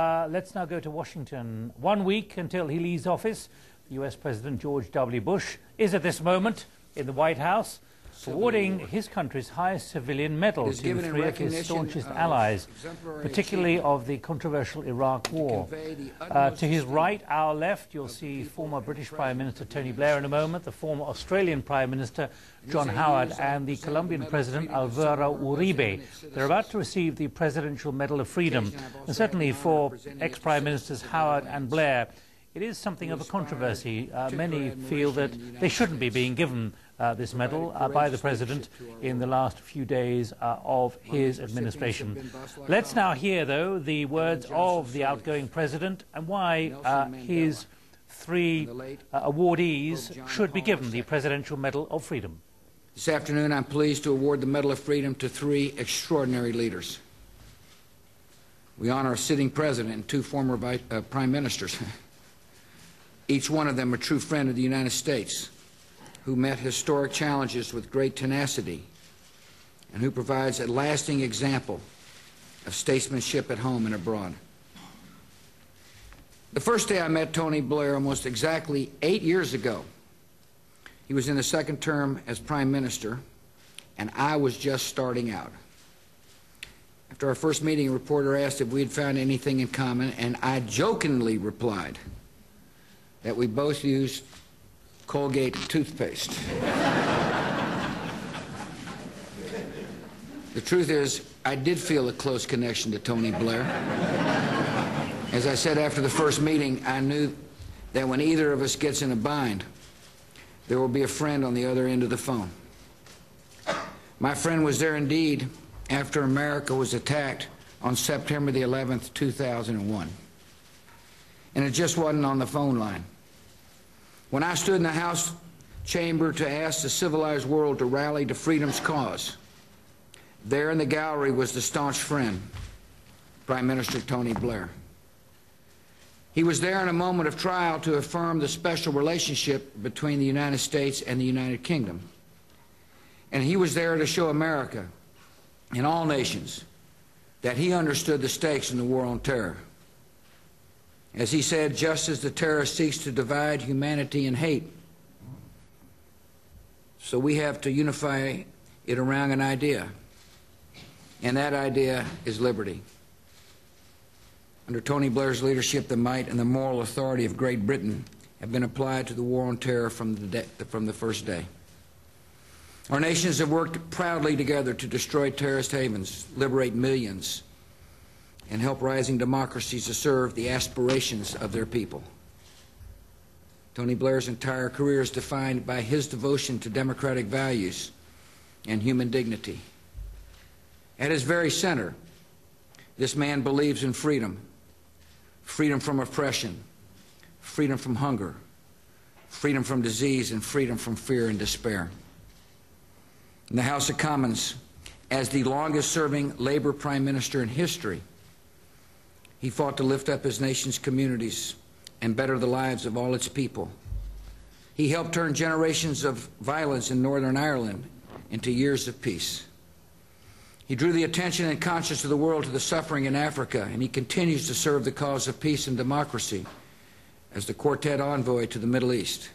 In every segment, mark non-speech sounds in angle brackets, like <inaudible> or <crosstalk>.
Uh, let's now go to Washington. One week until he leaves office, US President George W. Bush is at this moment in the White House awarding his country's highest civilian medal to three of his staunchest allies, particularly of the controversial Iraq War. Uh, to his right, our left, you'll see former British Prime Minister Tony Blair in a moment, the former Australian Prime Minister John Howard, and the Colombian President Alvaro Uribe. They're about to receive the Presidential Medal of Freedom. And certainly for ex-Prime Ministers Howard and Blair, it is something of a controversy. Uh, many feel that they shouldn't be being given uh, this medal uh, by the President in the last few days uh, of his administration. Let's now hear, though, the words of the outgoing President and why uh, his three uh, awardees should be given the Presidential Medal of Freedom. This afternoon, I'm pleased to award the Medal of Freedom to three extraordinary leaders. We honor a sitting president and two former vice, uh, prime ministers. <laughs> Each one of them a true friend of the United States, who met historic challenges with great tenacity, and who provides a lasting example of statesmanship at home and abroad. The first day I met Tony Blair, almost exactly eight years ago, he was in the second term as Prime Minister, and I was just starting out. After our first meeting, a reporter asked if we had found anything in common, and I jokingly replied, that we both used Colgate toothpaste. the truth is, I did feel a close connection to Tony Blair. As I said after the first meeting, I knew that when either of us gets in a bind, there will be a friend on the other end of the phone. My friend was there indeed after America was attacked on September the 11th, 2001. And it just wasn't on the phone line. When I stood in the House chamber to ask the civilized world to rally to freedom's cause, there in the gallery was the staunch friend, Prime Minister Tony Blair. He was there in a moment of trial to affirm the special relationship between the United States and the United Kingdom. And he was there to show America and all nations that he understood the stakes in the war on terror. As he said, just as the terrorist seeks to divide humanity in hate, so we have to unify it around an idea, and that idea is liberty. Under Tony Blair's leadership, the might and the moral authority of Great Britain have been applied to the war on terror from the, from the first day. Our nations have worked proudly together to destroy terrorist havens, liberate millions, and help rising democracies to serve the aspirations of their people. Tony Blair's entire career is defined by his devotion to democratic values and human dignity. At his very center, this man believes in freedom freedom from oppression, freedom from hunger, freedom from disease, and freedom from fear and despair. In the House of Commons, as the longest serving Labor Prime Minister in history, he fought to lift up his nation's communities and better the lives of all its people. He helped turn generations of violence in Northern Ireland into years of peace. He drew the attention and conscience of the world to the suffering in Africa, and he continues to serve the cause of peace and democracy as the quartet envoy to the Middle East.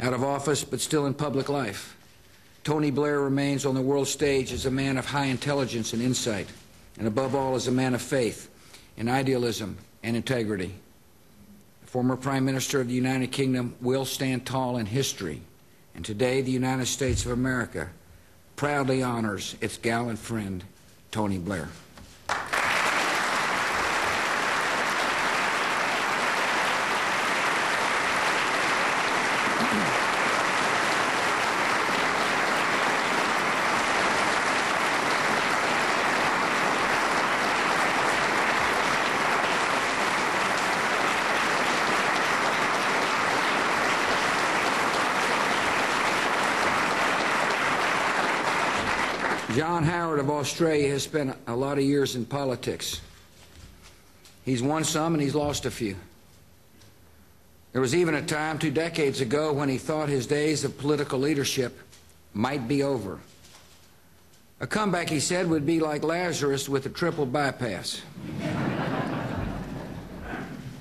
Out of office, but still in public life, Tony Blair remains on the world stage as a man of high intelligence and insight, and above all, as a man of faith in idealism and integrity. The former Prime Minister of the United Kingdom will stand tall in history, and today the United States of America proudly honors its gallant friend, Tony Blair. John Howard of Australia has spent a lot of years in politics. He's won some and he's lost a few. There was even a time two decades ago when he thought his days of political leadership might be over. A comeback, he said, would be like Lazarus with a triple bypass.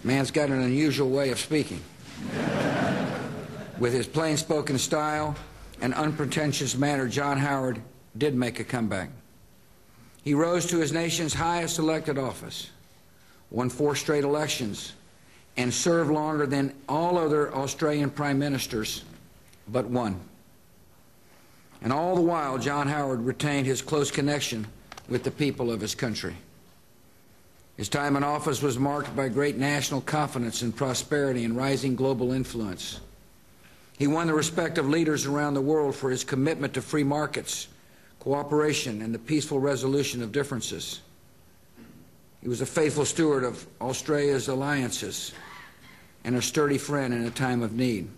Man's got an unusual way of speaking. With his plain spoken style and unpretentious manner, John Howard did make a comeback. He rose to his nation's highest elected office, won four straight elections, and served longer than all other Australian prime ministers but one. And all the while, John Howard retained his close connection with the people of his country. His time in office was marked by great national confidence and prosperity and rising global influence. He won the respect of leaders around the world for his commitment to free markets, cooperation, and the peaceful resolution of differences. He was a faithful steward of Australia's alliances and a sturdy friend in a time of need.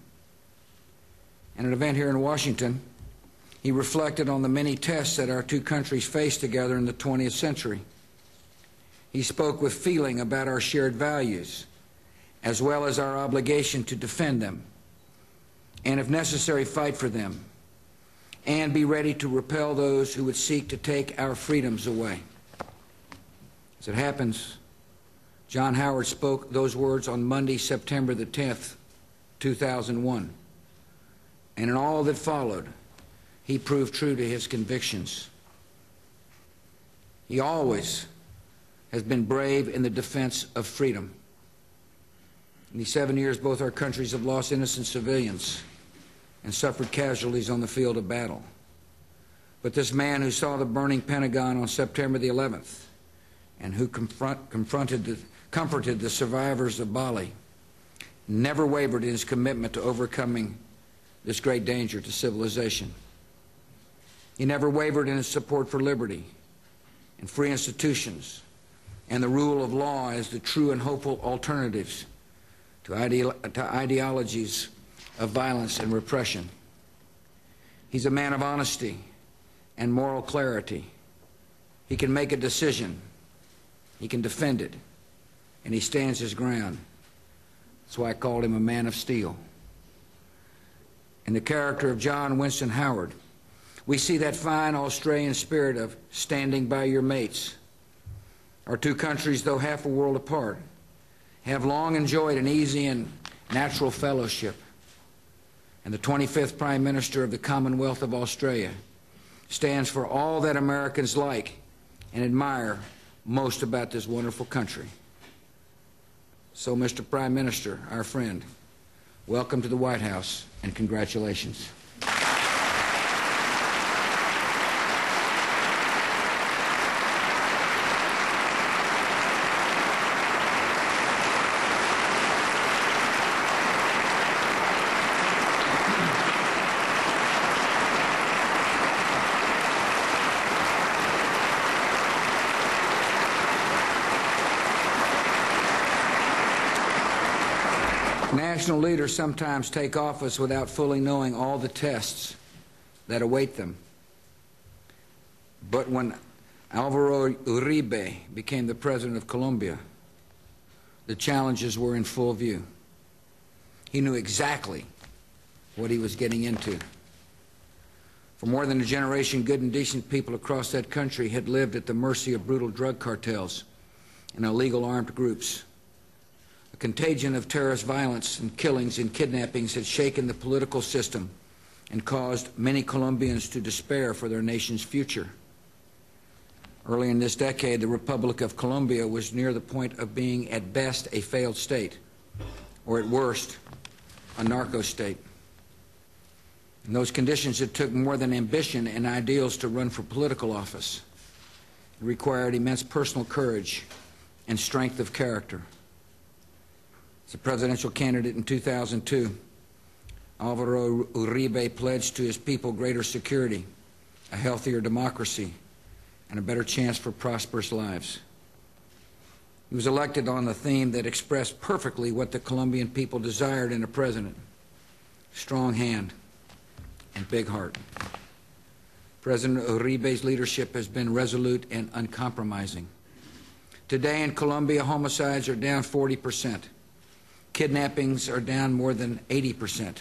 At an event here in Washington, he reflected on the many tests that our two countries faced together in the 20th century. He spoke with feeling about our shared values, as well as our obligation to defend them, and if necessary, fight for them, and be ready to repel those who would seek to take our freedoms away. As it happens, John Howard spoke those words on Monday, September the 10th, 2001. And in all that followed, he proved true to his convictions. He always has been brave in the defense of freedom. In these seven years, both our countries have lost innocent civilians and suffered casualties on the field of battle. But this man who saw the burning Pentagon on September the 11th and who confront, confronted the, comforted the survivors of Bali never wavered in his commitment to overcoming this great danger to civilization. He never wavered in his support for liberty and free institutions and the rule of law as the true and hopeful alternatives to, to ideologies of violence and repression. He's a man of honesty and moral clarity. He can make a decision, he can defend it, and he stands his ground. That's why I called him a man of steel. In the character of John Winston Howard, we see that fine Australian spirit of standing by your mates our two countries, though half a world apart, have long enjoyed an easy and natural fellowship. And the 25th Prime Minister of the Commonwealth of Australia stands for all that Americans like and admire most about this wonderful country. So, Mr. Prime Minister, our friend, welcome to the White House and congratulations. National leaders sometimes take office without fully knowing all the tests that await them. But when Alvaro Uribe became the president of Colombia, the challenges were in full view. He knew exactly what he was getting into. For more than a generation, good and decent people across that country had lived at the mercy of brutal drug cartels and illegal armed groups contagion of terrorist violence and killings and kidnappings had shaken the political system and caused many Colombians to despair for their nation's future. Early in this decade, the Republic of Colombia was near the point of being, at best, a failed state, or at worst, a narco state. In those conditions, it took more than ambition and ideals to run for political office. It required immense personal courage and strength of character. As a presidential candidate in 2002, Alvaro Uribe pledged to his people greater security, a healthier democracy, and a better chance for prosperous lives. He was elected on the theme that expressed perfectly what the Colombian people desired in a president strong hand and big heart. President Uribe's leadership has been resolute and uncompromising. Today in Colombia, homicides are down 40 percent. Kidnappings are down more than 80%.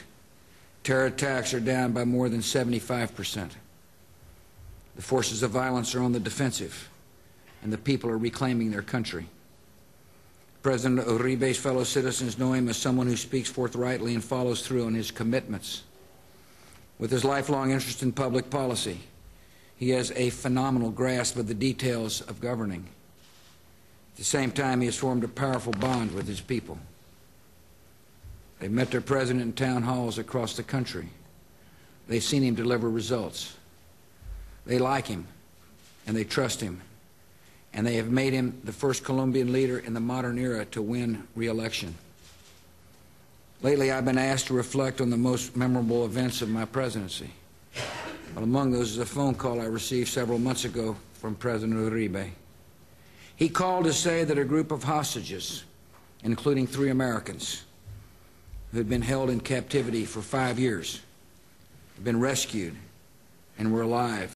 Terror attacks are down by more than 75%. The forces of violence are on the defensive, and the people are reclaiming their country. President Uribe's fellow citizens know him as someone who speaks forthrightly and follows through on his commitments. With his lifelong interest in public policy, he has a phenomenal grasp of the details of governing. At the same time, he has formed a powerful bond with his people. They've met their president in town halls across the country. They've seen him deliver results. They like him, and they trust him, and they have made him the first Colombian leader in the modern era to win re-election. Lately, I've been asked to reflect on the most memorable events of my presidency. Among those is a phone call I received several months ago from President Uribe. He called to say that a group of hostages, including three Americans, who had been held in captivity for five years, had been rescued and were alive